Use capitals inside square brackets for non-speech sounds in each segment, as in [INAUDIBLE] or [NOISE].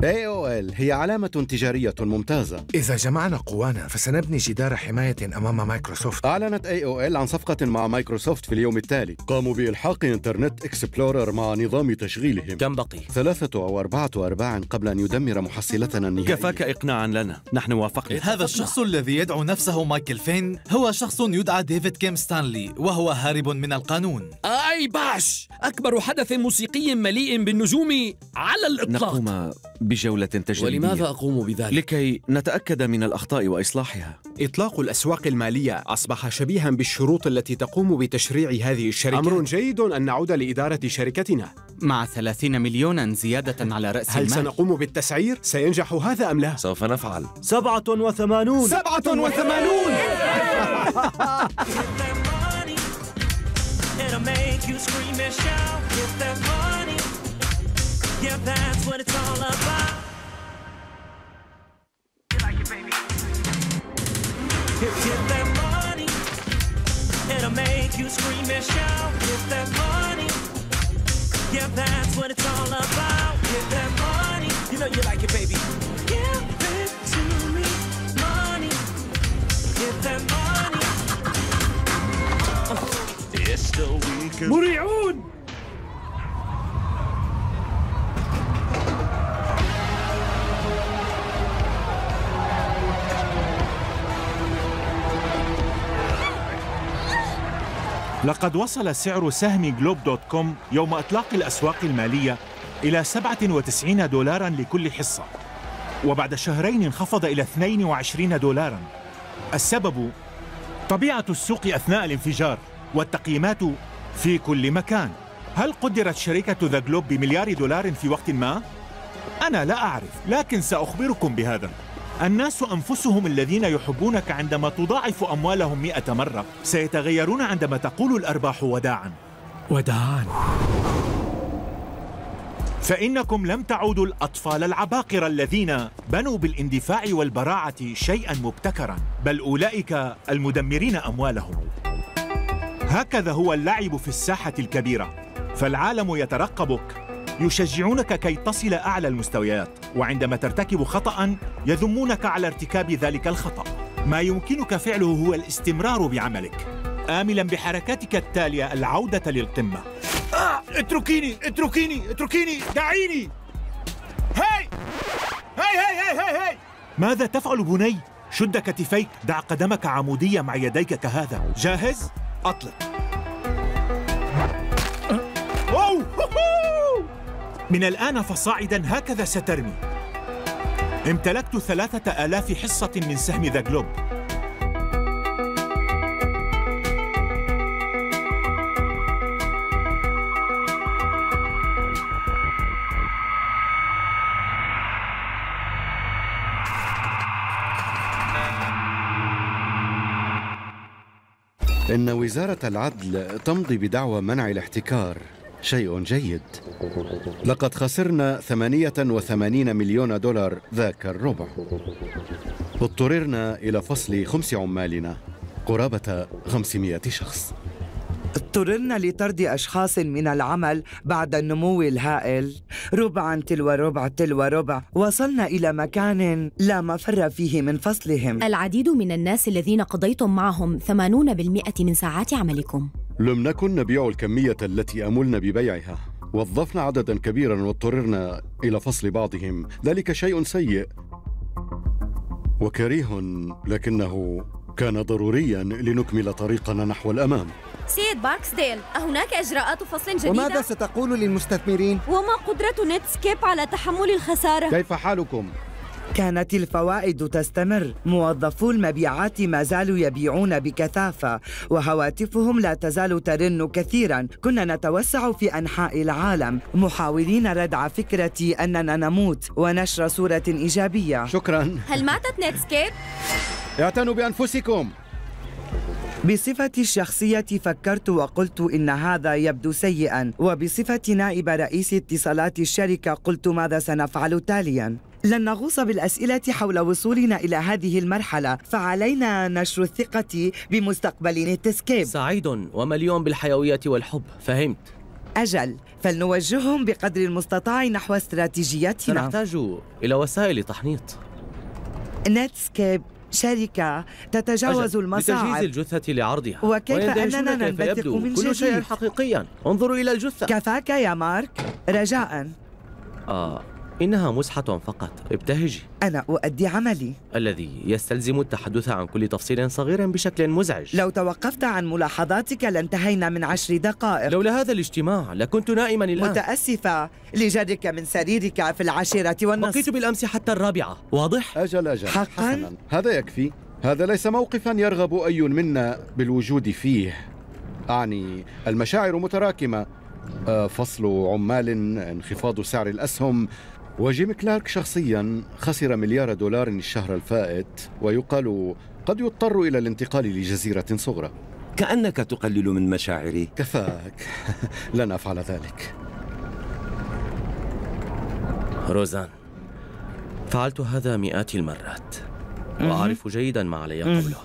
AOL هي علامة تجارية ممتازة. إذا جمعنا قوانا فسنبني جدار حماية أمام مايكروسوفت. أعلنت AOL عن صفقة مع مايكروسوفت في اليوم التالي. قاموا بإلحاق Internet Explorer مع نظام تشغيلهم. كم بقي؟ ثلاثة أو أربعة أرباع قبل أن يدمر محصلتنا النهائية. كفاك إقناعا لنا. نحن وافقنا. هذا الشخص الذي يدعو نفسه مايكل فين هو شخص يدعى ديفيد كيم ستانلي وهو هارب من القانون. iBash! أكبر حدث موسيقي مليء بالنجوم على الإطلاق. نقوم بجولة تجريبية ولماذا أقوم بذلك؟ لكي نتأكد من الأخطاء وإصلاحها إطلاق الأسواق المالية أصبح شبيها بالشروط التي تقوم بتشريع هذه الشركات أمر جيد أن نعود لإدارة شركتنا مع 30 مليونا زيادة على رأس هل المال سنقوم بالتسعير؟ سينجح هذا أم لا؟ سوف نفعل سبعة وثمانون سبعة وثمانون [LAUGHS] It'll make you scream and shout. Get that money. Yeah, that's what it's all about. You like it, baby. Get, get that money. It'll make you scream and shout. Get that money. Yeah, that's what it's all about. Get that money. You know you like it, baby. Give it to me. Money. Get that money. It's the weekend. لقد وصل سعر سهم جلوب دوت كوم يوم إطلاق الأسواق المالية إلى 97 دولارا لكل حصة. وبعد شهرين انخفض إلى 22 دولارا. السبب طبيعة السوق أثناء الانفجار والتقييمات في كل مكان. هل قدرت شركة ذا جلوب بمليار دولار في وقت ما؟ أنا لا أعرف لكن سأخبركم بهذا. الناس أنفسهم الذين يحبونك عندما تضاعف أموالهم مئة مرة. سيتغيرون عندما تقول الأرباح وداعا. وداعا. فإنكم لم تعودوا الأطفال العباقرة الذين بنوا بالاندفاع والبراعة شيئا مبتكرا. بل أولئك المدمرين أموالهم. هكذا هو اللعب في الساحة الكبيرة. فالعالم يترقبك يشجعونك كي تصل أعلى المستويات وعندما ترتكب خطأ يذمونك على ارتكاب ذلك الخطأ. ما يمكنك فعله هو الاستمرار بعملك. آملا بحركاتك التالية العودة للقمة. آه اتركيني اتركيني اتركيني دعيني. Hey! Hey hey hey hey. ماذا تفعل بني؟ شد كتفيك دع قدمك عمودية مع يديك كهذا. جاهز؟ أطلق. من الآن فصاعدا هكذا سترمي. امتلكت ثلاثة آلاف حصة من سهم theGlobe. إن وزارة العدل تمضي بدعوى منع الاحتكار. شيء جيد. لقد خسرنا 88 مليون دولار ذاك الربع. اضطررنا إلى فصل خمس عمالنا قرابة 500 شخص. اضطررنا لطرد أشخاص من العمل بعد النمو الهائل. ربعا تلو ربع تلو ربع. وصلنا إلى مكان لا مفر فيه من فصلهم. العديد من الناس الذين قضيتم معهم 80% من ساعات عملكم. لم نكن نبيع الكمية التي أملنا ببيعها وظفنا عددا كبيرا واضطررنا إلى فصل بعضهم ذلك شيء سيء وكريه لكنه كان ضروريا لنكمل طريقنا نحو الأمام سيد باركسديل أهناك إجراءات فصل جديدة؟ وماذا ستقول للمستثمرين؟ وما قدرة نتسكيب على تحمل الخسارة؟ كيف حالكم؟ كانت الفوائد تستمر. موظفو المبيعات ما زالوا يبيعون بكثافة وهواتفهم لا تزال ترن كثيرا. كنا نتوسع في أنحاء العالم. محاولين ردع فكرة أننا نموت ونشر صورة إيجابية. شكرا. هل ماتت نتسكيب؟ اعتنوا بأنفسكم. بصفتي الشخصية فكرت وقلت إن هذا يبدو سيئا وبصفة نائب رئيس اتصالات الشركة قلت ماذا سنفعل تاليا. لن نغوص بالأسئلة حول وصولنا إلى هذه المرحلة فعلينا نشر الثقة بمستقبل نتسكيب سعيد ومليون بالحيوية والحب؟ فهمت. أجل فلنوجههم بقدر المستطاع نحو استراتيجيتنا سنحتاج إلى وسائل تحنيط. نتسكيب شركة تتجاوز المصاعب. لتجهيز الجثة لعرضها. وكيف أننا ننبثق من كل شيء؟ حقيقيا. انظروا إلى الجثة. كفاك يا مارك. رجاء. آه. إنها مسحة فقط. ابتهجي. أنا أؤدي عملي. الذي يستلزم التحدث عن كل تفصيل صغير بشكل مزعج. لو توقفت عن ملاحظاتك لانتهينا من عشر دقائق. لولا هذا الاجتماع لكنت نائما الآن. متأسفة لجرك من سريرك في العاشرة والنصف. بقيت بالأمس حتى الرابعة. واضح؟ أجل أجل. حقاً؟ حسنا. هذا يكفي. هذا ليس موقفا يرغب أي منا بالوجود فيه. أعني المشاعر متراكمة. آه، فصل عمال انخفاض سعر الأسهم. وجيم كلارك شخصيا خسر مليار دولار الشهر الفائت ويقال قد يضطر إلى الانتقال لجزيرة صغرى. كأنك تقلل من مشاعري. كفاك. [LAUGHS] لن أفعل ذلك. روزان فعلت هذا مئات المرات. وأعرف جيدا ما علي قوله.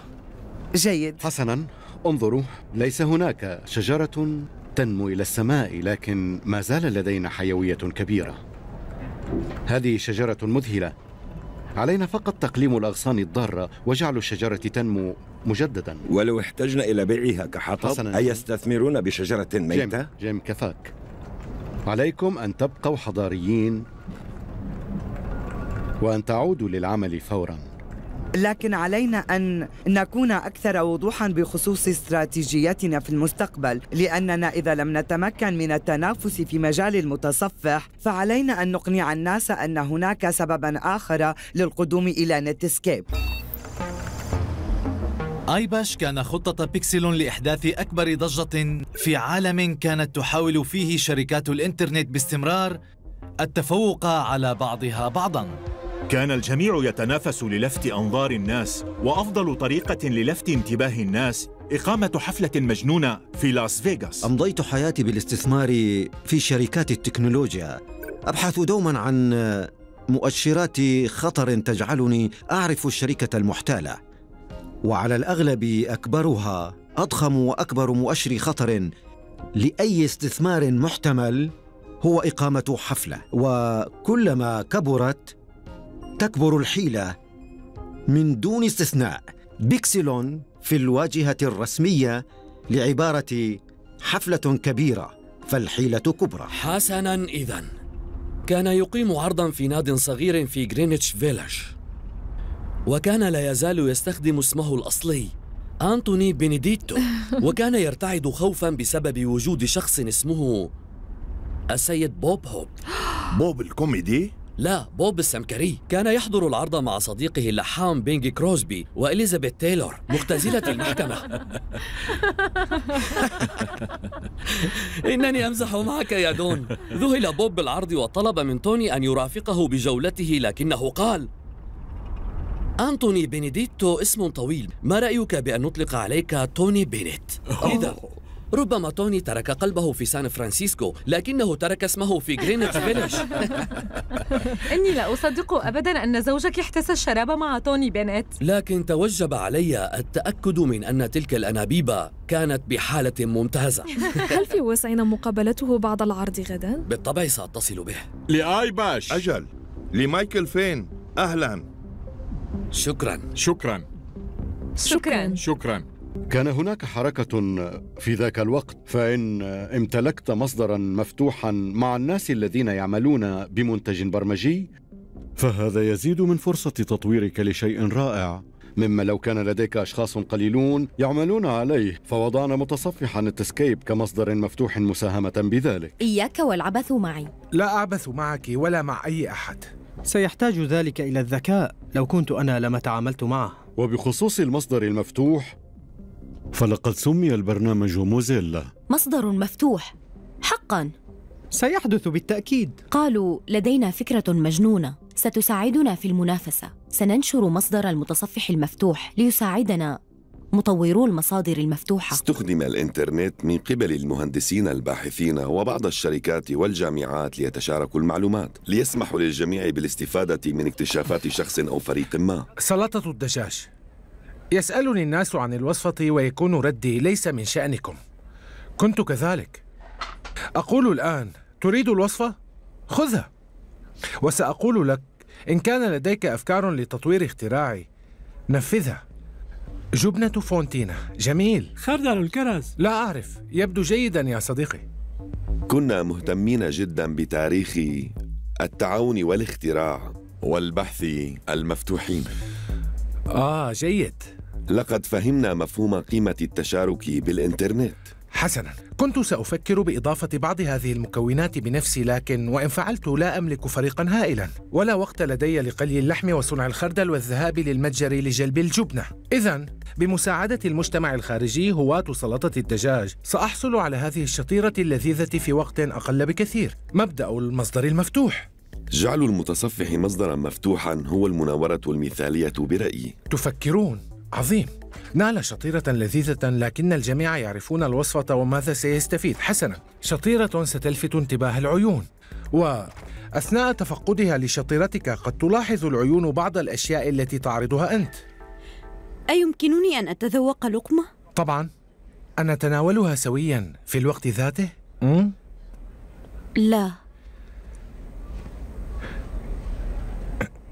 جيد. حسنا. انظروا ليس هناك شجرة تنمو إلى السماء لكن ما زال لدينا حيوية كبيرة. هذه شجرة مذهلة علينا فقط تقليم الأغصان الضارة وجعل الشجرة تنمو مجددا ولو احتجنا إلى بيعها كحطب. أيستثمرون بشجرة جيم, ميتة؟ جيم كفاك عليكم أن تبقوا حضاريين وأن تعودوا للعمل فوراً لكن علينا أن نكون أكثر وضوحا بخصوص استراتيجيتنا في المستقبل. لأننا إذا لم نتمكن من التنافس في مجال المتصفح فعلينا أن نقنع الناس أن هناك سببا آخر للقدوم إلى نتسكيب. آيباش كان خطة بيكسلون لإحداث أكبر ضجة في عالم كانت تحاول فيه شركات الإنترنت باستمرار التفوق على بعضها بعضاً. كان الجميع يتنافس للفت أنظار الناس وأفضل طريقة للفت انتباه الناس إقامة حفلة مجنونة في لاس فيغاس. أمضيت حياتي بالاستثمار في شركات التكنولوجيا. أبحث دوما عن مؤشرات خطر تجعلني أعرف الشركة المحتالة. وعلى الأغلب أكبرها أضخم وأكبر مؤشر خطر لأي استثمار محتمل هو إقامة حفلة. وكلما كبرت تكبر الحيلة من دون استثناء. بيكسلون في الواجهة الرسمية لعبارة حفلة كبيرة فالحيلة كبرى. حسنا إذا. كان يقيم عرضا في ناد صغير في غرينتش فيلاج وكان لا يزال يستخدم اسمه الأصلي أنتوني بينيديتو. [LAUGHS] وكان يرتعد خوفا بسبب وجود شخص اسمه السيد بوب هوب. [GASPS] بوب الكوميدي؟ لا بوب السمكري كان يحضر العرض مع صديقه اللحام بينج كروسبي وإليزابيث تايلور [LAUGHS] مختزلة المحكمة. [LAUGHS] إنني أمزح معك يا دون. ذهل بوب بالعرض وطلب من توني أن يرافقه بجولته لكنه قال أنتوني بينيديتو اسم طويل. ما رأيك بأن نطلق عليك توني بينيت؟ [LAUGHS] إذا ربما توني ترك قلبه في سان فرانسيسكو لكنه ترك اسمه في غرينتش فيليج [LAUGHS] إني لا أصدق أبدا أن زوجك احتسى الشراب مع توني بينيت لكن توجب علي التأكد من أن تلك الأنابيب كانت بحالة ممتازة. [LAUGHS] هل في وسعنا مقابلته بعد العرض غدا؟ بالطبع سأتصل به. لآي باش. أجل. لمايكل فين. أهلا. شكرا. شكرا. شكرا. شكرا. كان هناك حركة في ذاك الوقت فإن امتلكت مصدرا مفتوحا مع الناس الذين يعملون بمنتج برمجي فهذا يزيد من فرصة تطويرك لشيء رائع. مما لو كان لديك أشخاص قليلون يعملون عليه فوضعنا متصفحا التسكيب كمصدر مفتوح مساهمة بذلك. إياك والعبث معي. لا أعبث معك ولا مع أي أحد. سيحتاج ذلك إلى الذكاء. لو كنت أنا لما تعاملت معه. وبخصوص المصدر المفتوح فلقد سمي البرنامج موزيلا. مصدر مفتوح. حقا. سيحدث بالتأكيد. قالوا لدينا فكرة مجنونة. ستساعدنا في المنافسة. سننشر مصدر المتصفح المفتوح ليساعدنا مطورو المصادر المفتوحة. استخدم الإنترنت من قبل المهندسين الباحثين وبعض الشركات والجامعات ليتشاركوا المعلومات ليسمحوا للجميع بالاستفادة من اكتشافات شخص أو فريق ما. سلطة الدجاج. يسألني الناس عن الوصفة ويكون ردي ليس من شأنكم. كنت كذلك. أقول الآن تريد الوصفة؟ خذها. وسأقول لك إن كان لديك أفكار لتطوير اختراعي نفذها. جبنة فونتينا. جميل. خردل الكرز. لا أعرف. يبدو جيدا يا صديقي. كنا مهتمين جدا بتاريخ التعاون والاختراع والبحث المفتوحين. آه جيد. لقد فهمنا مفهوم قيمة التشارك بالإنترنت. حسنا. كنت سأفكر بإضافة بعض هذه المكونات بنفسي لكن وإن فعلت لا أملك فريقا هائلا. ولا وقت لدي لقلي اللحم وصنع الخردل والذهاب للمتجر لجلب الجبنة. إذا بمساعدة المجتمع الخارجي هواة سلطة الدجاج سأحصل على هذه الشطيرة اللذيذة في وقت أقل بكثير. مبدأ المصدر المفتوح. جعل المتصفح مصدرا مفتوحا هو المناورة المثالية برأيي. تفكرون. عظيم. نال شطيرة لذيذة لكن الجميع يعرفون الوصفة وماذا سيستفيد. حسنا. شطيرة ستلفت انتباه العيون. وأثناء تفقدها لشطيرتك قد تلاحظ العيون بعض الأشياء التي تعرضها أنت. أيمكنني أن أتذوق لقمة؟ طبعا. أن نتناولها سويا. في الوقت ذاته؟ م? لا.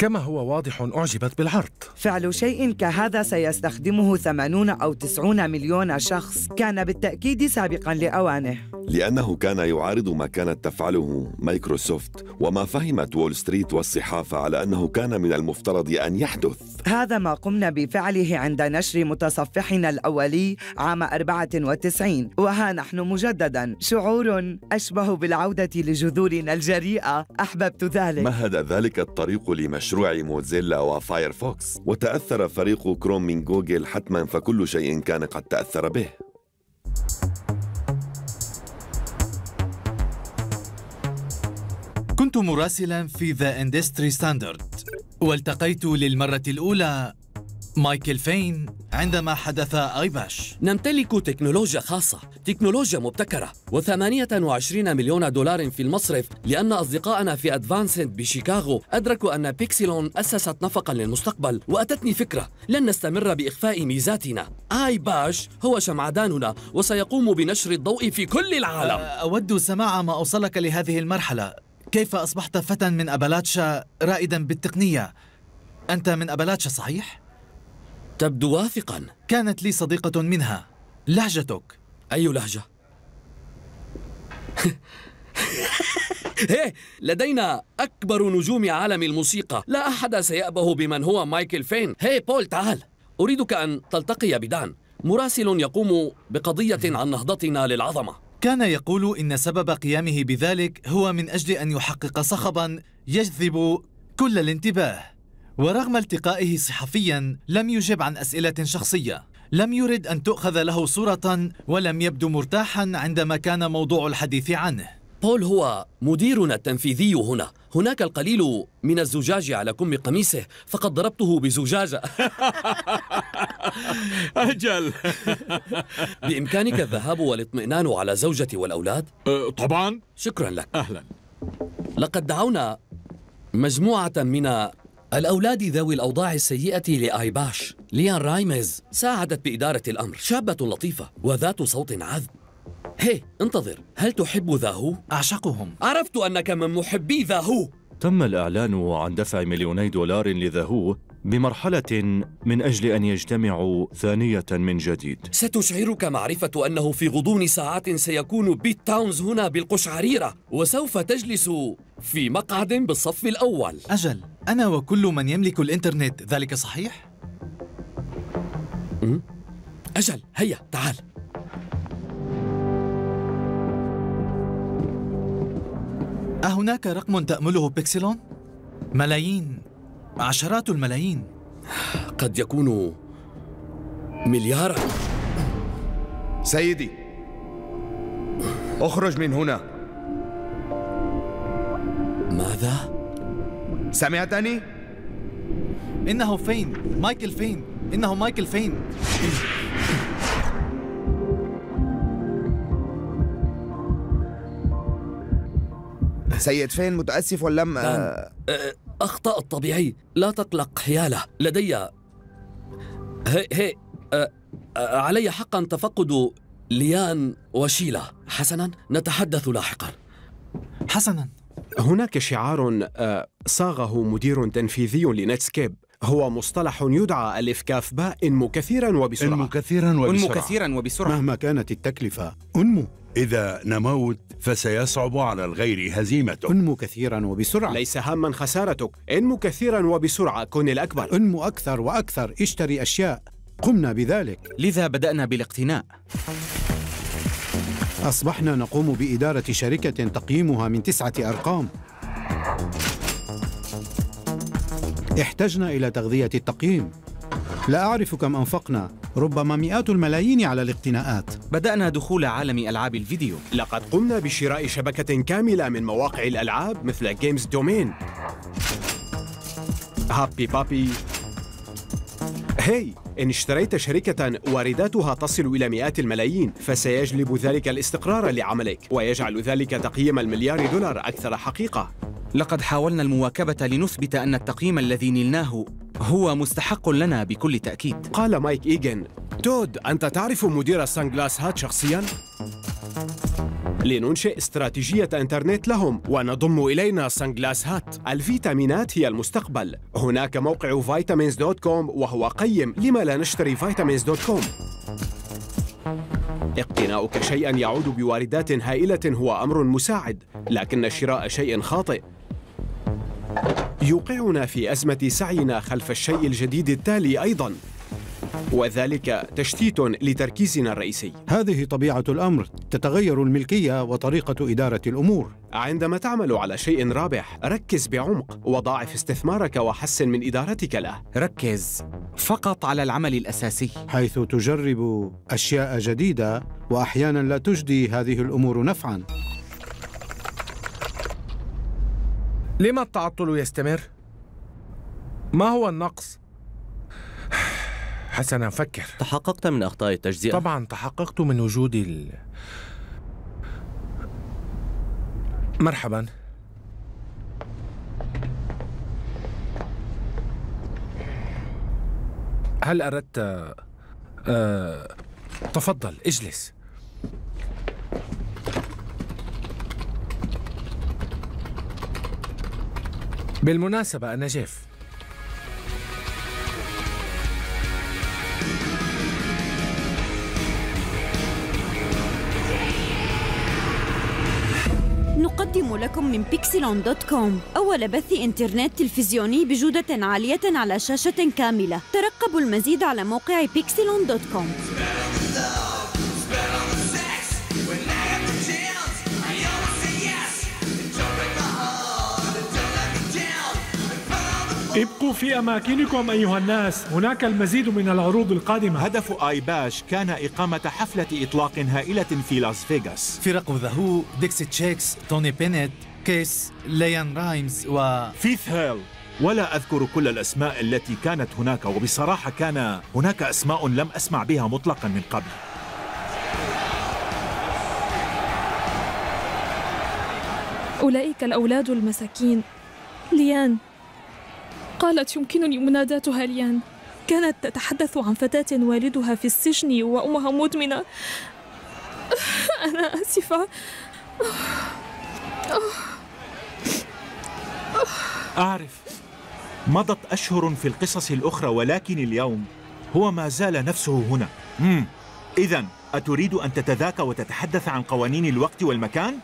كما هو واضح أعجبت بالعرض. فعل شيء كهذا سيستخدمه 80 أو 90 مليون شخص. كان بالتأكيد سابقا لأوانه. لأنه كان يعارض ما كانت تفعله مايكروسوفت وما فهمت وول ستريت والصحافة على أنه كان من المفترض أن يحدث. هذا ما قمنا بفعله عند نشر متصفحنا الأولي عام 94 وها نحن مجددا. شعور أشبه بالعودة لجذورنا الجريئة. أحببت ذلك. مهد ذلك الطريق لمشروع موزيلا وفايرفوكس. وتأثر فريق كروم من جوجل حتما فكل شيء كان قد تأثر به. كنت مراسلا في The Industry Standard والتقيت للمرة الأولى مايكل فين؟ عندما حدث iBash. نمتلك تكنولوجيا خاصة تكنولوجيا مبتكرة و28 مليون دولار في المصرف لأن أصدقائنا في أدفانسنت بشيكاغو أدركوا أن Pixelon أسست نفقا للمستقبل وأتتني فكرة لن نستمر بإخفاء ميزاتنا. iBash هو شمعداننا وسيقوم بنشر الضوء في كل العالم. أود سماع ما أوصلك لهذه المرحلة. كيف أصبحت فتى من أبلاتشا رائدا بالتقنية؟ أنت من أبلاتشا صحيح؟ تبدو واثقا. كانت لي صديقة منها. لهجتك. أي لهجة؟ [LAUGHS] هيه لدينا أكبر نجوم عالم الموسيقى. لا أحد سيأبه بمن هو مايكل فين. هي بول تعال. أريدك أن تلتقي بدان. مراسل يقوم بقضية عن نهضتنا للعظمة. كان يقول إن سبب قيامه بذلك هو من أجل أن يحقق صخبا يجذب كل الانتباه. ورغم التقائه صحفيا لم يجب عن أسئلة شخصية. لم يرد أن تؤخذ له صورة ولم يبدو مرتاحا عندما كان موضوع الحديث عنه. بول هو مديرنا التنفيذي هنا. هناك القليل من الزجاج على كم قميصه فقد ضربته بزجاجة. [LAUGHS] أجل. [LAUGHS] بإمكانك الذهاب والاطمئنان على زوجتي والأولاد؟ أه طبعا. شكرا لك. أهلا. لقد دعونا مجموعة من الأولاد ذوي الأوضاع السيئة ل iBash ليان رايمز ساعدت بإدارة الأمر شابة لطيفة وذات صوت عذب. Hey انتظر هل تحب The Who؟ أعشقهم. عرفت أنك من محبي The Who. تم الإعلان عن دفع مليوني دولار ل The Who بمرحلة من أجل أن يجتمعوا ثانية من جديد. ستشعرك معرفة أنه في غضون ساعات سيكون بيت تاونز هنا بالقشعريرة وسوف تجلس في مقعد بالصف الأول. أجل أنا وكل من يملك الإنترنت ذلك صحيح؟ أجل هيا تعال. أهناك رقم تأمله بيكسلون؟ ملايين. عشرات الملايين قد يكون مليارا سيدي اخرج من هنا ماذا؟ سمعتني؟ إنه فين؟ مايكل فين؟ إنه مايكل فين؟ سيد فين متأسف ولم أه أخطأ الطبيعي. لا تقلق حيالة. لدي هي هي أه علي حقا تفقد ليان وشيلا حسنا نتحدث لاحقا. حسنا. هناك شعار صاغه مدير تنفيذي لنتسكيب هو مصطلح يدعى الف كاف باء انمو كثيرا وبسرعة. انمو كثيرا وبسرعة. انمو كثيرا وبسرعة. مهما كانت التكلفة. أنمو. إذا نموت فسيصعب على الغير هزيمتك. انمو كثيرا وبسرعة. ليس هاما خسارتك. انمو كثيرا وبسرعة كن الأكبر. انمو أكثر وأكثر. اشتري أشياء. قمنا بذلك. لذا بدأنا بالاقتناء. أصبحنا نقوم بإدارة شركة تقييمها من تسعة أرقام. احتجنا إلى تغذية التقييم. لا أعرف كم أنفقنا ربما مئات الملايين على الاقتناءات. بدأنا دخول عالم ألعاب الفيديو. لقد قمنا بشراء شبكة كاملة من مواقع الألعاب مثل Games Domain Happy Puppy. Hey إن اشتريت شركة وارداتها تصل إلى مئات الملايين فسيجلب ذلك الاستقرار لعملك ويجعل ذلك تقييم المليار دولار أكثر حقيقة. لقد حاولنا المواكبة لنثبت أن التقييم الذي نلناه هو مستحق لنا بكل تأكيد. قال مايك إيجن. تود أنت تعرف مدير Sunglass Hut شخصياً؟ لننشئ استراتيجية إنترنت لهم ونضم إلينا Sunglass Hut. الفيتامينات هي المستقبل. هناك موقع Vitamins.com وهو قيم. لما لا نشتري Vitamins.com اقتناؤك شيئا يعود بواردات هائلة. هو أمر مساعد لكن شراء شيء خاطئ. يوقعنا في أزمة سعينا خلف الشيء الجديد التالي أيضاً وذلك تشتيت لتركيزنا الرئيسي. هذه طبيعة الأمر تتغير الملكية وطريقة إدارة الأمور. عندما تعمل على شيء رابح ركز بعمق وضاعف استثمارك وحسن من إدارتك له. ركز فقط على العمل الأساسي. حيث تجرب أشياء جديدة وأحيانا لا تجدي هذه الأمور نفعا. لما التعطل يستمر؟ ما هو النقص؟ [SIGHS] حسنا فكر تحققت من أخطاء التجزئة؟ طبعا تحققت من وجود ال... مرحبا هل أردت آه... تفضل اجلس بالمناسبة جيف نقدم لكم من Pixelon.com أول بث إنترنت تلفزيوني بجودة عالية على شاشة كاملة. ترقبوا المزيد على موقع Pixelon.com ابقوا في أماكنكم أيها الناس. هناك المزيد من العروض القادمة. هدف iBash كان إقامة حفلة إطلاق هائلة في لاس فيغاس. فرق The Who Dixie Chicks توني بينيت Kiss ليان رايمز و فيث هيل. ولا أذكر كل الأسماء التي كانت هناك وبصراحة كان هناك أسماء لم أسمع بها مطلقا من قبل. أولئك الأولاد المساكين. ليان. قالت يمكنني مناداتها ليان كانت تتحدث عن فتاة والدها في السجن وأمها مدمنة. [LAUGHS] أنا آسفة. أعرف. مضت أشهر في القصص الأخرى ولكن اليوم هو ما زال نفسه هنا. إذا أتريد أن تتذاكى وتتحدث عن قوانين الوقت والمكان؟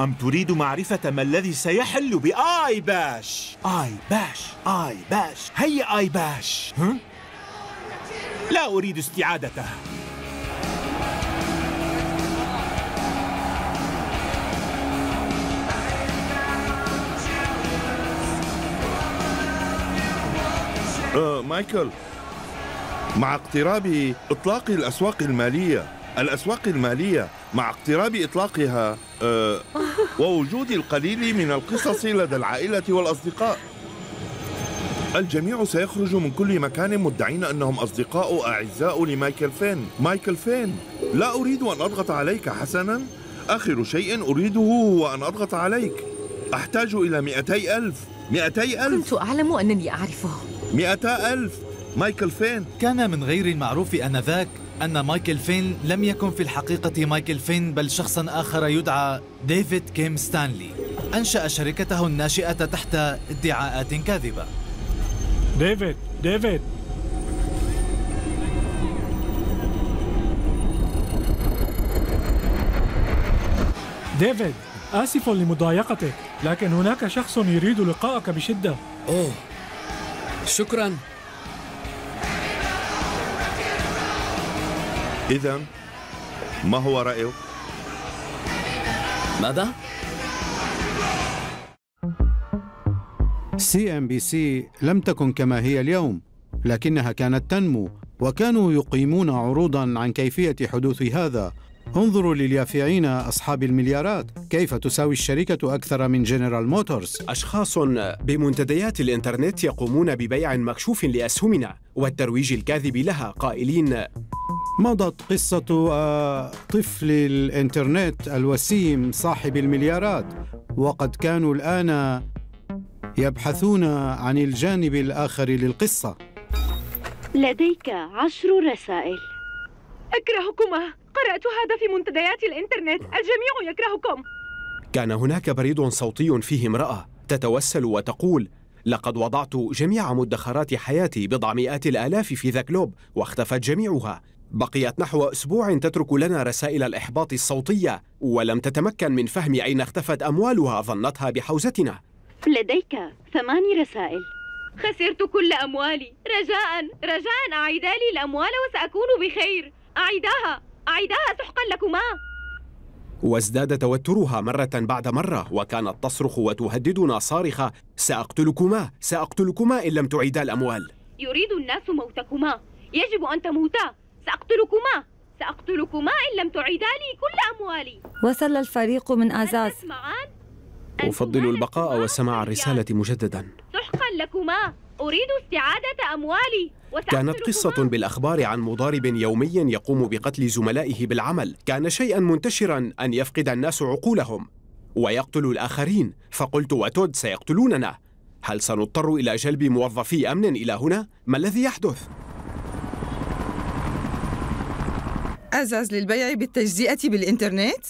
أم تريد معرفة ما الذي سيحل بآي باش؟ آي باش آي باش هيا آي باش ها؟ لا أريد استعادته آه مايكل مع اقتراب إطلاق الأسواق المالية الأسواق المالية مع اقتراب إطلاقها آه ووجود القليل من القصص لدى العائلة والأصدقاء. الجميع سيخرج من كل مكان مدعين أنهم أصدقاء أعزاء لمايكل فين. مايكل فين لا أريد أن أضغط عليك حسنا. آخر شيء أريده هو أن أضغط عليك. أحتاج إلى مئتي ألف. مئتي ألف. كنت أعلم أنني أعرفه. مئتا ألف. مايكل فين. كان من غير المعروف آنذاك. أن مايكل فين لم يكن في الحقيقة مايكل فين بل شخصا آخر يدعى ديفيد كيم ستانلي. أنشأ شركته الناشئة تحت ادعاءات كاذبة. ديفيد ديفيد. ديفيد آسف لمضايقتك لكن هناك شخص يريد لقاءك بشدة. أوه. شكرا. إذا ما هو رأيك؟ ماذا؟ CNBC لم تكن كما هي اليوم لكنها كانت تنمو وكانوا يقيمون عروضا عن كيفية حدوث هذا انظروا لليافعين أصحاب المليارات كيف تساوي الشركة أكثر من جنرال موتورز أشخاص بمنتديات الإنترنت يقومون ببيع مكشوف لأسهمنا والترويج الكاذب لها قائلين مضت قصة آه، طفل الإنترنت الوسيم صاحب المليارات وقد كانوا الآن يبحثون عن الجانب الآخر للقصة. لديك عشر رسائل. أكرهكما. قرأت هذا في منتديات الإنترنت. الجميع يكرهكم. كان هناك بريد صوتي فيه امرأة تتوسل وتقول لقد وضعت جميع مدخرات حياتي بضع مئات الآلاف في ذا كلوب واختفت جميعها. بقيت نحو أسبوع تترك لنا رسائل الإحباط الصوتية ولم تتمكن من فهم أين اختفت أموالها ظنتها بحوزتنا. لديك ثماني رسائل. خسرت كل أموالي. رجاء رجاء أعيدا لي الأموال وسأكون بخير. أعيداها أعيداها سحقا لكما. وازداد توترها مرة بعد مرة وكانت تصرخ وتهددنا صارخة سأقتلكما سأقتلكما إن لم تعيدا الأموال. يريد الناس موتكما. يجب أن تموتا. سأقتلكما. سأقتلكما إن لم تعيدا لي كل أموالي. وصل الفريق من أعزاز معا أفضل البقاء وسماع الرسالة مجددا. سحقا لكما. أريد استعادة أموالي. كانت قصة بالأخبار عن مضارب يومي يقوم بقتل زملائه بالعمل. كان شيئا منتشرا أن يفقد الناس عقولهم. ويقتل الآخرين. فقلت وتود سيقتلوننا. هل سنضطر إلى جلب موظفي أمن إلى هنا؟ ما الذي يحدث؟ أزاز للبيع بالتجزئة بالإنترنت؟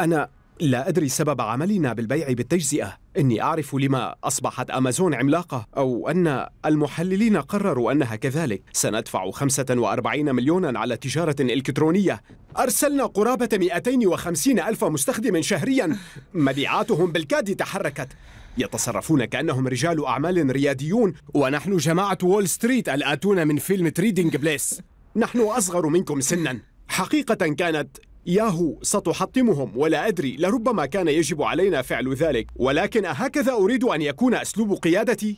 أنا لا أدري سبب عملنا بالبيع بالتجزئة. إني أعرف لما أصبحت أمازون عملاقة أو أن المحللين قرروا أنها كذلك. سندفع 45 مليونا على تجارة إلكترونية. أرسلنا قرابة 250 ألف مستخدم شهريا. مبيعاتهم بالكاد تحركت. يتصرفون كأنهم رجال أعمال رياديون ونحن جماعة وول ستريت الآتون من فيلم Trading Places نحن أصغر منكم سنا. حقيقة كانت ياهو ستحطمهم ولا أدري لربما كان يجب علينا فعل ذلك ولكن أهكذا أريد أن يكون أسلوب قيادتي؟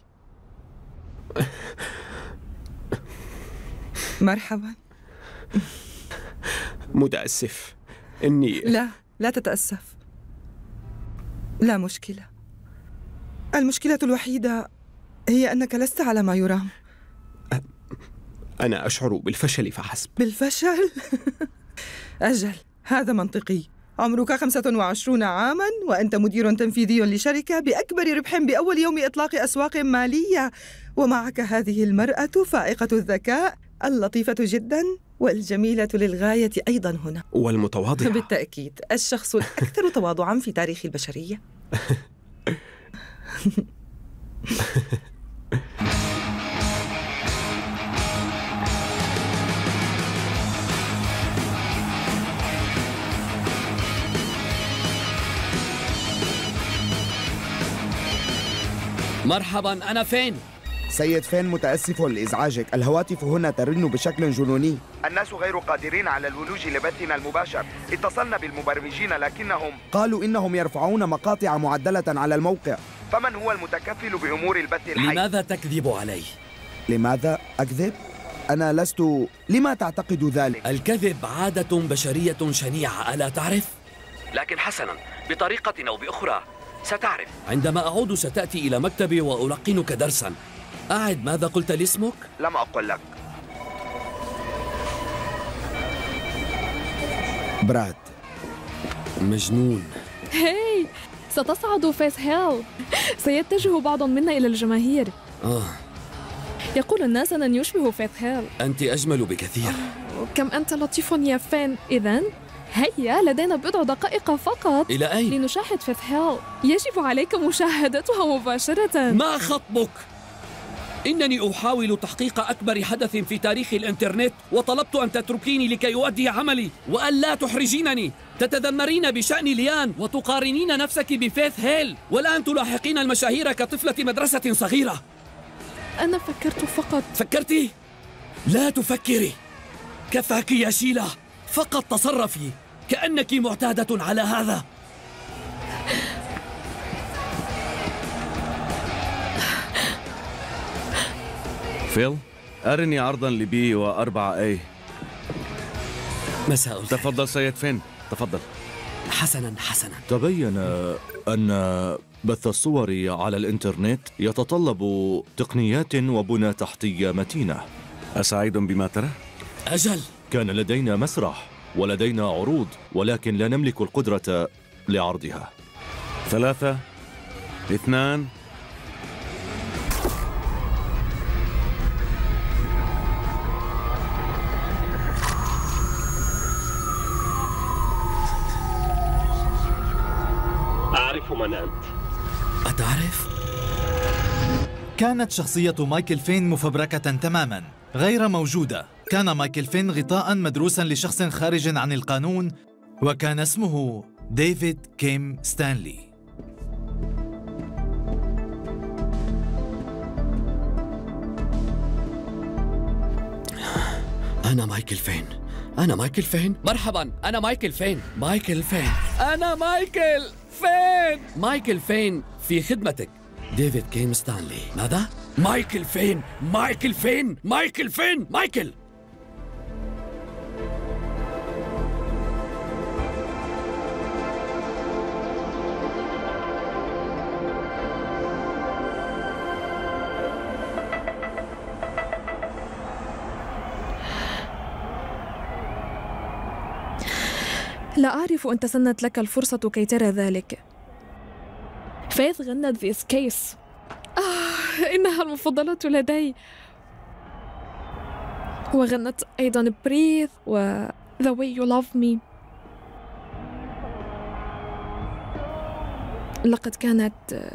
مرحبا. متأسف. إني لا لا تتأسف. لا مشكلة. المشكلة الوحيدة هي أنك لست على ما يرام. أنا أشعر بالفشل فحسب. بالفشل؟ [LAUGHS] أجل هذا منطقي. عمرك 25 عاما وأنت مدير تنفيذي لشركة بأكبر ربح بأول يوم إطلاق أسواق مالية. ومعك هذه المرأة فائقة الذكاء اللطيفة جدا والجميلة للغاية أيضا هنا. والمتواضعة. بالتأكيد الشخص الأكثر [LAUGHS] تواضعا في تاريخ البشرية. [LAUGHS] مرحبا أنا فين؟ سيد فين متأسف لإزعاجك الهواتف هنا ترن بشكل جنوني الناس غير قادرين على الولوج لبثنا المباشر اتصلنا بالمبرمجين لكنهم قالوا إنهم يرفعون مقاطع معدلة على الموقع فمن هو المتكفل بأمور البث الحي؟ لماذا تكذب علي؟ لماذا أكذب؟ أنا لست لما تعتقد ذلك؟ الكذب عادة بشرية شنيعة ألا تعرف؟ لكن حسنا بطريقة أو بأخرى ستعرف. عندما أعود ستأتي إلى مكتبي وألقنك درسا. أعد ماذا قلت لي اسمك؟ لم أقل لك. براد. مجنون. هاي ستصعد فيس هيل. سيتجه بعض منا إلى الجماهير. آه. يقول الناس أنني يشبه فيث هيل. أنت أجمل بكثير. كم أنت لطيف يا فين إذا هيا لدينا بضع دقائق فقط. إلى أين؟ لنشاهد فيث هيل يجب عليك مشاهدتها مباشرة. ما خطبك؟ إنني أحاول تحقيق أكبر حدث في تاريخ الإنترنت وطلبت أن تتركيني لكي أؤدي عملي. وأن لا تحرجينني. تتذمرين بشأن ليان وتقارنين نفسك بفيث هيل. والآن تلاحقين المشاهير كطفلة مدرسة صغيرة. أنا فكرت فقط. فكرتي؟ لا تفكري. كفاك يا شيلا. فقط تصرفي. كأنك معتادة على هذا. فيل أرني عرضا لبي وأربعة أي. مساء الخير. تفضل سيد فين؟ تفضل. حسنا حسنا. تبين أن بث الصور على الإنترنت يتطلب تقنيات وبنى تحتية متينة. أسعيد بما ترى؟ أجل. كان لدينا مسرح. ولدينا عروض ولكن لا نملك القدرة لعرضها. ثلاثة اثنان. أعرف من أنت. أتعرف؟ كانت شخصية مايكل فين مفبركة تماما غير موجودة. كان مايكل فين غطاء مدروسا لشخص خارج عن القانون وكان اسمه ديفيد كيم ستانلي. أنا مايكل فين؟ أنا مايكل فين؟ مرحبا أنا مايكل فين؟ مايكل فين؟ أنا مايكل فين؟ مايكل فين؟ في خدمتك. ديفيد كيم ستانلي. ماذا؟ مايكل فين؟ مايكل فين؟ مايكل فين؟ مايكل! لا أعرف أن تسنت لك الفرصة كي ترى ذلك. فيث غنت This Case آه إنها المفضلة لدي. وغنت أيضا Breathe و The Way You Love Me. لقد كانت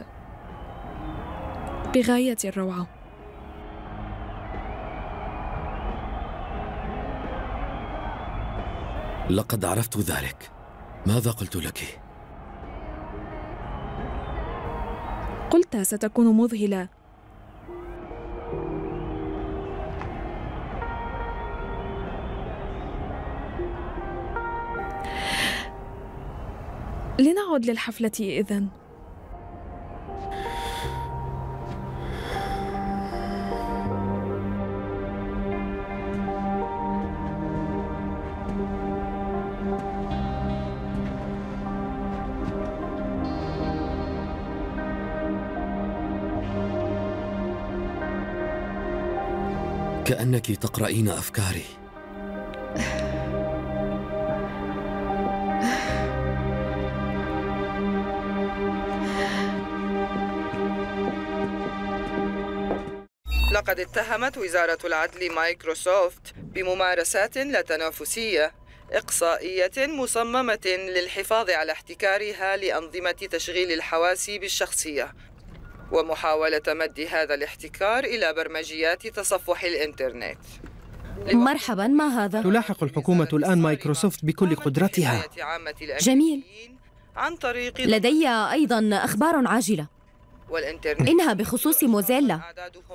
بغاية الروعة. لقد عرفت ذلك. ماذا قلت لك؟ قلت ستكون مذهلة. لنعد للحفلة إذن. كأنك تقرأين أفكاري. لقد اتهمت وزارة العدل مايكروسوفت بممارسات لا تنافسية إقصائية مصممة للحفاظ على احتكارها لأنظمة تشغيل الحواس بالشخصية. ومحاولة مد هذا الاحتكار إلى برمجيات تصفح الإنترنت. مرحبا ما هذا؟ تلاحق الحكومة الآن مايكروسوفت بكل قدرتها. جميل. عن طريق لدي أيضا أخبار عاجلة. والإنترنت. إنها بخصوص موزيلا.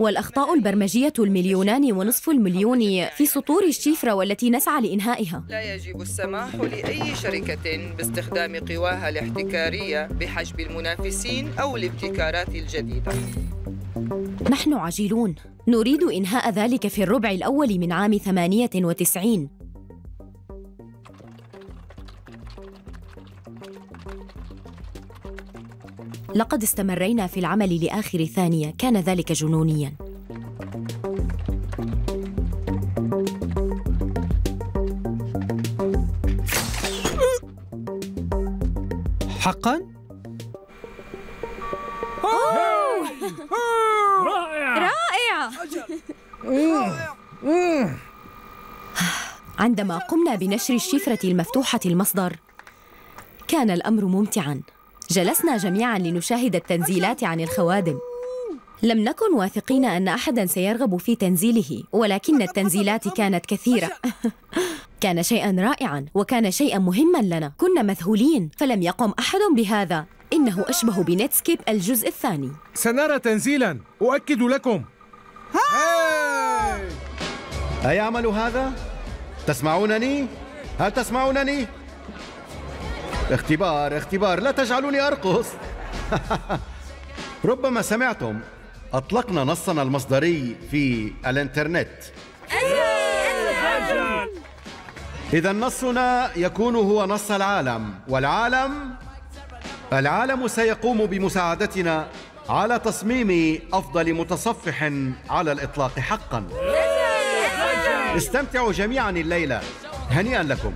والأخطاء البرمجية المليونان ونصف المليون في سطور الشفرة والتي نسعى لإنهائها. لا يجب السماح لأي شركة باستخدام قواها الاحتكارية بحجب المنافسين أو الابتكارات الجديدة. نحن عجلون نريد إنهاء ذلك في الربع الأول من عام 98 لقد استمرينا في العمل لآخر ثانية. كان ذلك جنونياً. حقا؟ رائع! رائع! عندما قمنا بنشر الشفرة المفتوحة المصدر كان الأمر ممتعاً. جلسنا جميعاً لنشاهد التنزيلات عن الخوادم. لم نكن واثقين أن أحداً سيرغب في تنزيله ولكن التنزيلات كانت كثيرة. [LAUGHS] كان شيئاً رائعاً وكان شيئاً مهماً لنا. كنا مذهولين فلم يقم أحد بهذا. إنه أشبه بنتسكيب الجزء الثاني. سنرى تنزيلا. أؤكد لكم. أيعمل هذا؟ تسمعونني؟ هل تسمعونني؟ اختبار اختبار. لا تجعلوني أرقص. [LAUGHS] ربما سمعتم أطلقنا نصنا المصدري في الإنترنت. إذا نصنا يكون هو نص العالم والعالم العالم سيقوم بمساعدتنا على تصميم أفضل متصفح على الإطلاق حقا. استمتعوا جميعا الليلة. هنيئا لكم.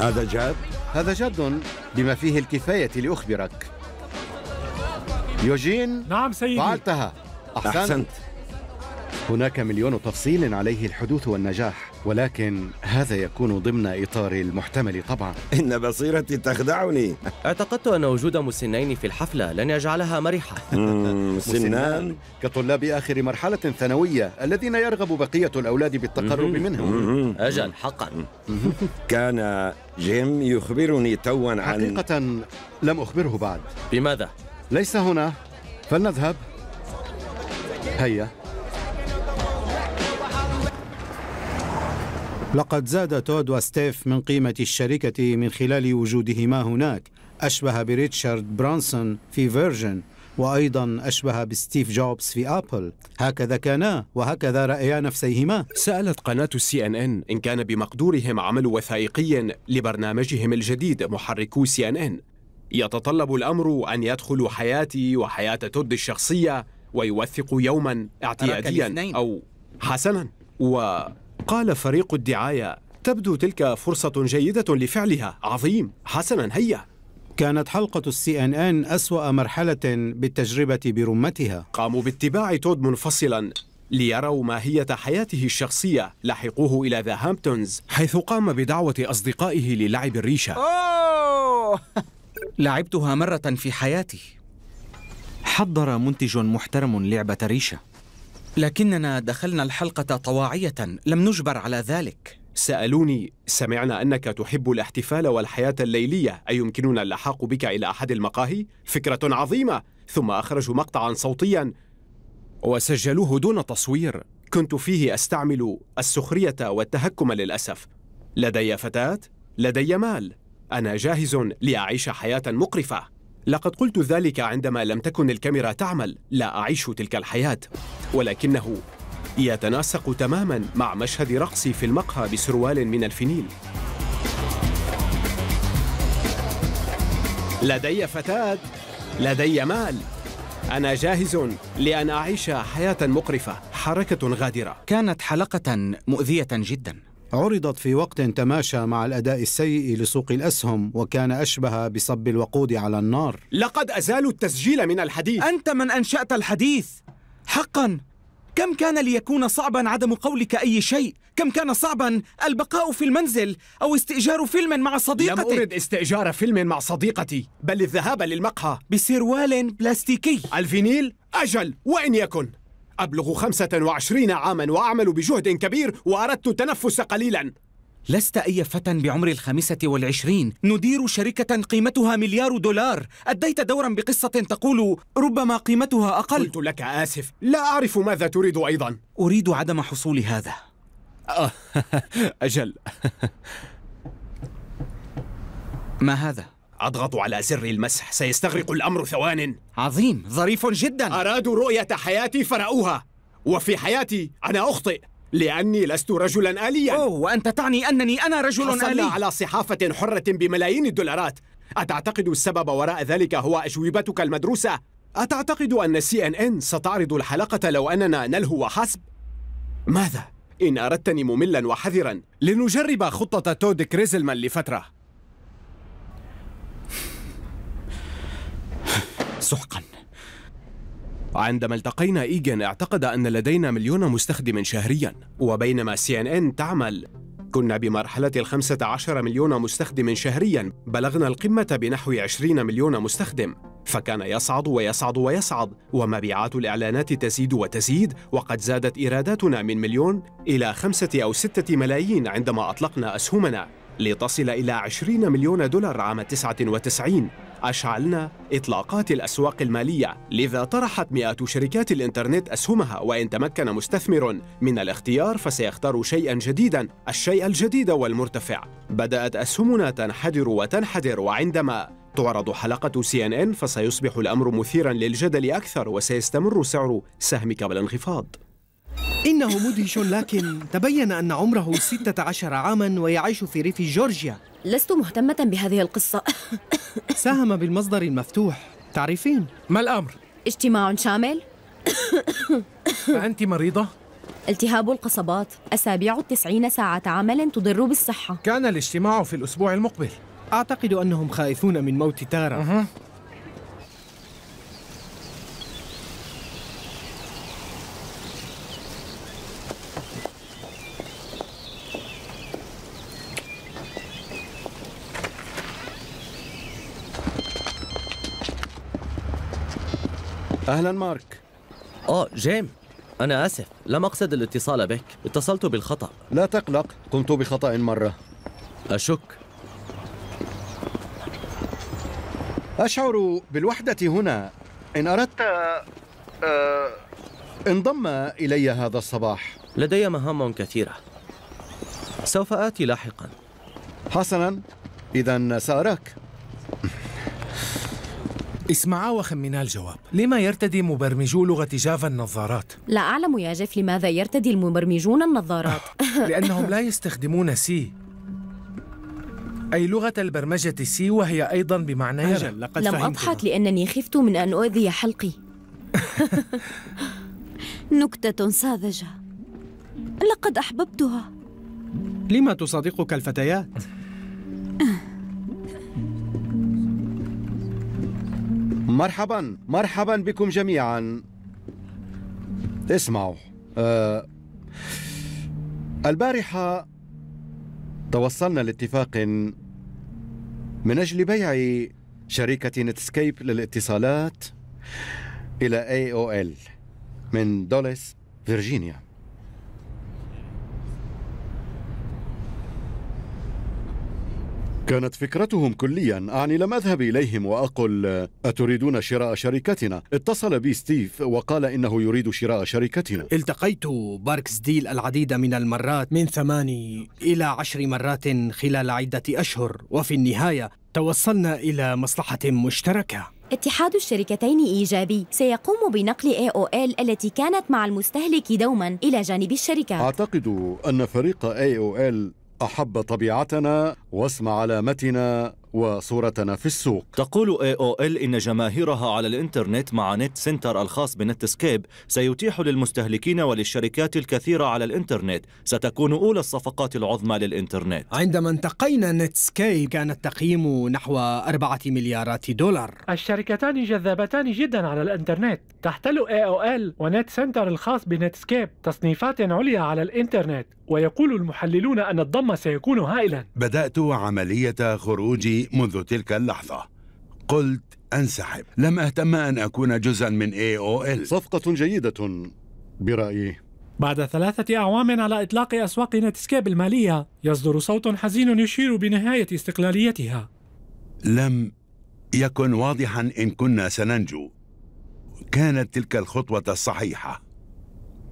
هذا جاد؟ هذا جد بما فيه الكفاية لأخبرك. يوجين؟ نعم سيدي. فعلتها. أحسنت, أحسنت. هناك مليون تفصيل عليه الحدوث والنجاح ولكن هذا يكون ضمن إطار المحتمل طبعا. إن بصيرتي تخدعني. أعتقدت أن وجود مسنين في الحفلة لن يجعلها مرحة. [LAUGHS] مسنان. [LAUGHS] كطلاب آخر مرحلة ثانوية الذين يرغب بقية الأولاد بالتقرب منهم. أجل حقا. كان جيم يخبرني توا عن حقيقة لم أخبره بعد. بماذا؟ ليس هنا. فلنذهب. هيا. لقد زاد تود وستيف من قيمة الشركة من خلال وجودهما هناك. أشبه بريتشارد برانسون في فيرجن وأيضا أشبه بستيف جوبز في أبل. هكذا كانا وهكذا رأيا نفسيهما. سألت قناة ال CNN إن كان بمقدورهم عمل وثائقي لبرنامجهم الجديد محركو CNN. يتطلب الأمر أن يدخلوا حياتي وحياة تود الشخصية ويوثقوا يوما اعتياديا أو حسنا. وقال فريق الدعاية تبدو تلك فرصة جيدة لفعلها. عظيم. حسنا هيا. كانت حلقة السي إن إن أسوأ مرحلة بالتجربة برمتها. قاموا باتباع تود منفصلا ليروا ماهية حياته الشخصية. لحقوه إلى ذا هامبتونز حيث قام بدعوة أصدقائه للعب الريشة. أوه! [LAUGHS] لعبتها مرة في حياتي. حضر منتج محترم لعبة ريشة. لكننا دخلنا الحلقة طواعية. لم نجبر على ذلك. سألوني سمعنا أنك تحب الاحتفال والحياة الليلية. أيمكننا اللحاق بك إلى أحد المقاهي؟ فكرة عظيمة. ثم أخرجوا مقطعا صوتيا. وسجلوه دون تصوير. كنت فيه أستعمل السخرية والتهكم للأسف. لدي فتاة لدي مال. أنا جاهز لأعيش حياة مقرفة. لقد قلت ذلك عندما لم تكن الكاميرا تعمل. لا أعيش تلك الحياة. ولكنه يتناسق تماما مع مشهد رقصي في المقهى بسروال من الفينيل لدي فتاة. لدي مال. أنا جاهز لأن أعيش حياة مقرفة. حركة غادرة. كانت حلقة مؤذية جدا. عرضت في وقت تماشى مع الأداء السيء لسوق الأسهم وكان أشبه بصب الوقود على النار. لقد أزالوا التسجيل من الحديث. أنت من أنشأت الحديث. حقا. كم كان ليكون صعبا عدم قولك أي شيء؟ كم كان صعبا البقاء في المنزل أو استئجار فيلم مع صديقتك؟ لم أرد استئجار فيلم مع صديقتي بل الذهاب للمقهى. بسروال بلاستيكي. الفينيل أجل وإن يكن. أبلغ خمسة وعشرين عاما وأعمل بجهد كبير وأردت التنفس قليلا. لست أي فتى بعمر الخامسة والعشرين. ندير شركة قيمتها مليار دولار. أديت دورا بقصة تقول ربما قيمتها أقل. قلت لك آسف. لا أعرف ماذا تريد أيضا. أريد عدم حصول هذا. آه [LAUGHS] أجل. ما هذا؟ أضغط على زر المسح. سيستغرق الأمر ثوان عظيم. ظريف جدا. أرادوا رؤية حياتي فرأوها. وفي حياتي أنا أخطئ لأني لست رجلا آليا. أوه وأنت تعني أنني أنا رجل آلي. على صحافة حرة بملايين الدولارات. أتعتقد السبب وراء ذلك هو أجوبتك المدروسة؟ أتعتقد أن سي أن إن ستعرض الحلقة لو أننا نلهو وحسب؟ ماذا؟ إن أردتني مملا وحذرا. لنجرب خطة تود كريزلمان لفترة. سحقا. عندما التقينا إيجن اعتقد أن لدينا مليون مستخدم شهريا وبينما سي إن إن تعمل. كنا بمرحلة الخمسة عشر مليون مستخدم شهريا بلغنا القمة بنحو عشرين مليون مستخدم. فكان يصعد ويصعد ويصعد ومبيعات الإعلانات تزيد وتزيد وقد زادت إيراداتنا من مليون إلى خمسة أو ستة ملايين عندما أطلقنا أسهمنا. لتصل إلى عشرين مليون دولار عام 99 أشعلنا إطلاقات الأسواق المالية. لذا طرحت مئات شركات الإنترنت أسهمها وإن تمكن مستثمر من الاختيار فسيختار شيئا جديدا الشيء الجديد والمرتفع. بدأت أسهمنا تنحدر وتنحدر وعندما تعرض حلقة سي إن إن فسيصبح الأمر مثيرا للجدل أكثر وسيستمر سعر سهمك بالانخفاض إنه مدهش لكن تبين أن عمره 16 عاما ويعيش في ريف جورجيا. لست مهتمة بهذه القصة. [LAUGHS] ساهم بالمصدر المفتوح. تعرفين؟ ما الأمر؟ اجتماع شامل. أنت مريضة؟ التهاب القصبات. أسابيع التسعين ساعة عمل تضر بالصحة. كان الاجتماع في الأسبوع المقبل. أعتقد أنهم خائفون من موت تارا أهلا مارك. آه جيم. أنا آسف. لم أقصد الاتصال بك. اتصلت بالخطأ. لا تقلق. قمت بخطأ مرة. أشك. أشعر بالوحدة هنا. إن أردت أه انضم إلي هذا الصباح. لدي مهام كثيرة. سوف آتي لاحقا. حسنا. إذا سأراك. اسمعا وخمنا الجواب. لما يرتدي مبرمجو لغة جافا النظارات؟ لا أعلم يا جيف لماذا يرتدي المبرمجون النظارات. [LAUGHS] لأنهم لا يستخدمون C أي لغة البرمجة C وهي أيضا بمعنى يرى. أجل لقد لم أضحك لأنني خفت من أن أؤذي حلقي. [LAUGHS] نكتة ساذجة. لقد أحببتها. لما تصادقك الفتيات؟ [LAUGHS] مرحبا. مرحبا بكم جميعا. اسمعوا. أه البارحة توصلنا لاتفاق من أجل بيع شركة نتسكيب للاتصالات إلى AOL من دوليس فيرجينيا. كانت فكرتهم كليا أعني لم أذهب إليهم وأقل أتريدون شراء شركتنا؟ اتصل بي ستيف وقال إنه يريد شراء شركتنا. التقيت باركسديل العديد من المرات من ثماني إلى عشر مرات خلال عدة أشهر وفي النهاية توصلنا إلى مصلحة مشتركة. اتحاد الشركتين إيجابي. سيقوم بنقل AOL التي كانت مع المستهلك دوما إلى جانب الشركات. أعتقد أن فريق AOL أحب طبيعتنا واسم علامتنا. وصورتنا في السوق. تقول AOL إن جماهيرها على الإنترنت مع نت سنتر الخاص بنتسكيب سيتيح للمستهلكين وللشركات الكثيرة على الإنترنت. ستكون أولى الصفقات العظمى للإنترنت. عندما انتقينا نتسكيب كان التقييم نحو أربعة مليارات دولار. الشركتان جذابتان جدا على الإنترنت. تحتل AOL ونت سنتر الخاص بنتسكيب تصنيفات عليا على الإنترنت. ويقول المحللون أن الضم سيكون هائلا. بدأت عملية خروجي منذ تلك اللحظة. قلت أنسحب. لم أهتم أن أكون جزءا من AOL صفقة جيدة برأيي. بعد ثلاثة أعوام على إطلاق أسواق نتسكيب المالية يصدر صوت حزين يشير بنهاية استقلاليتها. لم يكن واضحا إن كنا سننجو. كانت تلك الخطوة الصحيحة.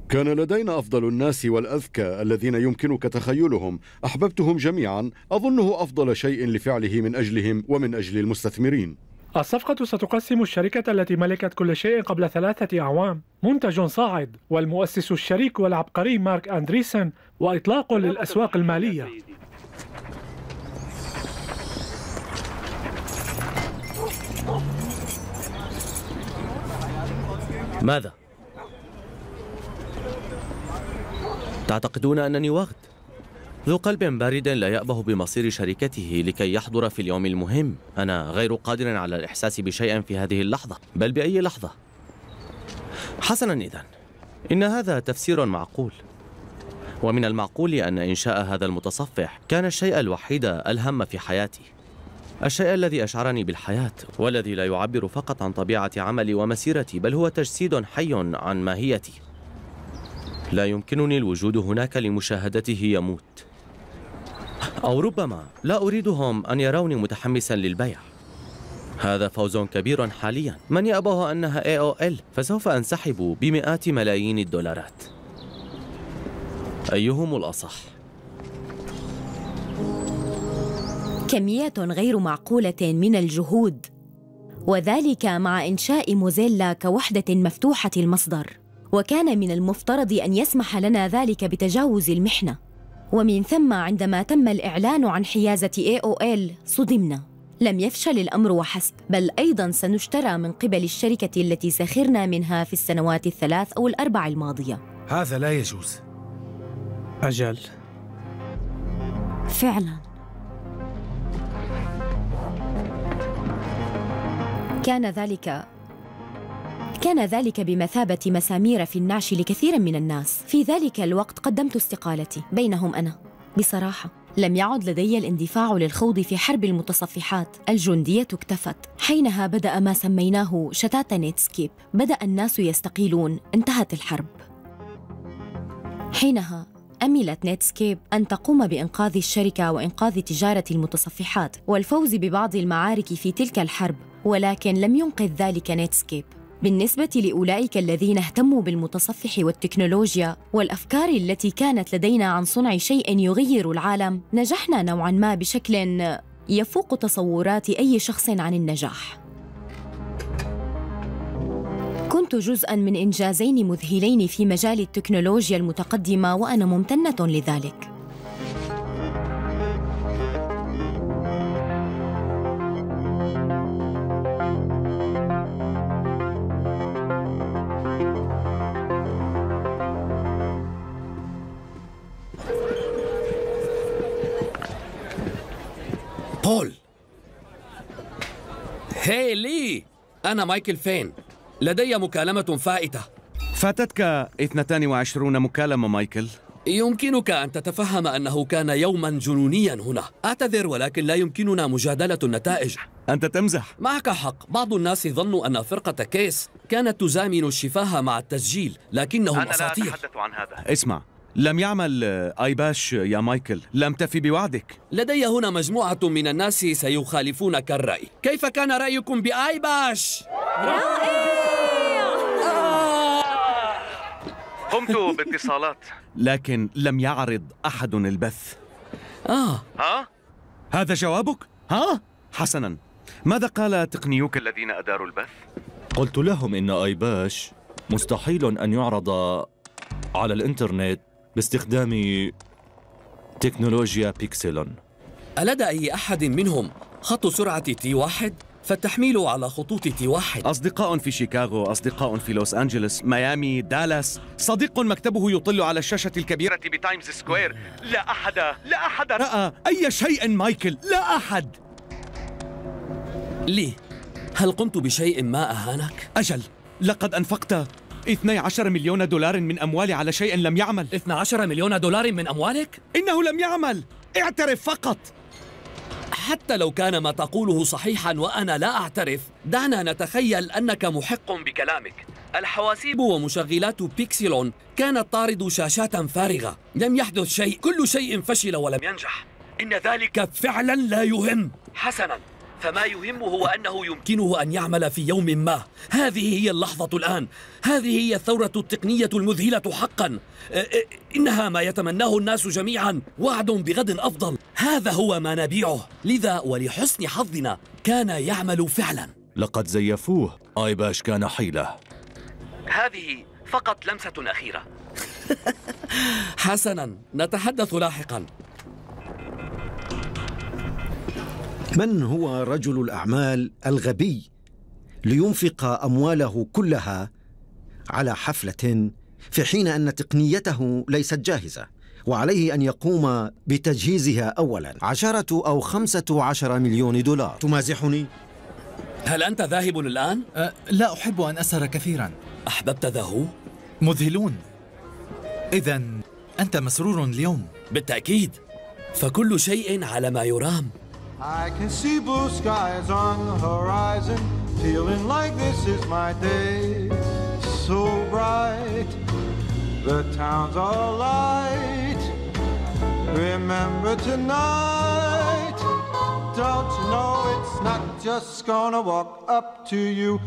كان لدينا أفضل الناس والأذكى الذين يمكنك تخيلهم. أحببتهم جميعا. أظنه أفضل شيء لفعله من أجلهم ومن أجل المستثمرين. الصفقة ستقسم الشركة التي ملكت كل شيء قبل ثلاثة أعوام. منتج صاعد. والمؤسس الشريك والعبقري مارك أندريسن. وإطلاق للأسواق المالية. ماذا؟ تعتقدون أنني وغد ذو قلب بارد لا يأبه بمصير شركته لكي يحضر في اليوم المهم. أنا غير قادر على الإحساس بشيء في هذه اللحظة. بل بأي لحظة؟ حسنا إذن. إن هذا تفسير معقول. ومن المعقول أن إنشاء هذا المتصفح كان الشيء الوحيد الهم في حياتي. الشيء الذي أشعرني بالحياة والذي لا يعبر فقط عن طبيعة عملي ومسيرتي بل هو تجسيد حي عن ماهيتي. لا يمكنني الوجود هناك لمشاهدته يموت. أو ربما لا أريدهم أن يروني متحمسا للبيع. هذا فوز كبير حاليا. من يأبه أنها AOL فسوف أنسحب بمئات ملايين الدولارات. أيهم الأصح؟ كمية غير معقولة من الجهود وذلك مع إنشاء موزيلا كوحدة مفتوحة المصدر. وكان من المفترض أن يسمح لنا ذلك بتجاوز المحنة. ومن ثم عندما تم الإعلان عن حيازة AOL صدمنا. لم يفشل الأمر وحسب بل أيضا سنشترى من قبل الشركة التي سخرنا منها في السنوات الثلاث أو الأربع الماضية. هذا لا يجوز. أجل. فعلا. كان ذلك كان ذلك بمثابة مسامير في النعش لكثير من الناس. في ذلك الوقت قدمت استقالتي بينهم أنا. بصراحة لم يعد لدي الاندفاع للخوض في حرب المتصفحات. الجندية اكتفت. حينها بدأ ما سميناه شتات نيتسكيب بدأ الناس يستقيلون. انتهت الحرب. حينها أملت نيتسكيب أن تقوم بإنقاذ الشركة وإنقاذ تجارة المتصفحات والفوز ببعض المعارك في تلك الحرب ولكن لم ينقذ ذلك نيتسكيب. بالنسبة لأولئك الذين اهتموا بالمتصفح والتكنولوجيا والأفكار التي كانت لدينا عن صنع شيء يغير العالم نجحنا نوعا ما بشكل يفوق تصورات أي شخص عن النجاح. كنت جزءا من إنجازين مذهلين في مجال التكنولوجيا المتقدمة وأنا ممتنة لذلك. أنا مايكل فين؟ لدي مكالمة فائتة. فاتتك 22 مكالمة مايكل. يمكنك أن تتفهم أنه كان يوما جنونيا هنا. أعتذر ولكن لا يمكننا مجادلة النتائج. أنت تمزح. معك حق. بعض الناس ظنوا أن فرقة كيس كانت تزامن الشفاه مع التسجيل لكنهم أنا أساطير. لا أتحدث عن هذا. اسمع. لم يعمل آه، آيباش يا مايكل لم تفي بوعدك لدي هنا مجموعة من الناس سيخالفونك الرأي كيف كان رأيكم بآيباش؟ قمت [LAUGHS] باتصالات لكن لم يعرض أحد البث آه ها؟ هذا جوابك؟ ها؟ حسنا ماذا قال تقنيوك الذين أداروا البث؟ قلت لهم إن آيباش مستحيل أن يعرض على الإنترنت باستخدام تكنولوجيا بيكسلون. ألدى أي أحد منهم خط سرعة T واحد؟ فالتحميل على خطوط T واحد. أصدقاء في شيكاغو أصدقاء في لوس أنجلوس ميامي دالاس. صديق مكتبه يطل على الشاشة الكبيرة بتايمز سكوير. لا أحد لا أحد. رأى أي شيء مايكل؟ لا أحد. لي هل قمت بشيء ما أهانك؟ أجل لقد أنفقت 12 مليون دولار من أموالي على شيء لم يعمل. 12 مليون دولار من أموالك؟ إنه لم يعمل. اعترف فقط. حتى لو كان ما تقوله صحيحا وأنا لا أعترف دعنا نتخيل أنك محق بكلامك. الحواسيب ومشغلات بيكسلون. كانت تعرض شاشات فارغة. لم يحدث شيء. كل شيء فشل ولم ينجح. إن ذلك فعلا لا يهم. حسنا. فما يهم هو أنه يمكنه أن يعمل في يوم ما. هذه هي اللحظة الآن. هذه هي الثورة التقنية المذهلة حقا. إنها ما يتمناه الناس جميعا. وعد بغد أفضل. هذا هو ما نبيعه. لذا ولحسن حظنا كان يعمل فعلا. لقد زيفوه. آيباش كان حيلة. هذه فقط لمسة أخيرة. [LAUGHS] حسنا. نتحدث لاحقا. من هو رجل الأعمال الغبي لينفق أمواله كلها على حفلة في حين أن تقنيته ليست جاهزة وعليه أن يقوم بتجهيزها أولا؟ عشرة أو خمسة عشر مليون دولار. تمازحني؟ هل أنت ذاهب الآن؟ أه لا أحب أن أسهر كثيرا. أحببت ذا هو؟ مذهلون. إذا أنت مسرور اليوم. بالتأكيد. فكل شيء على ما يرام. I can see blue skies on the horizon, feeling like this is my day. So bright, the town's all light. Remember tonight, don't you know it's not just gonna walk up to you,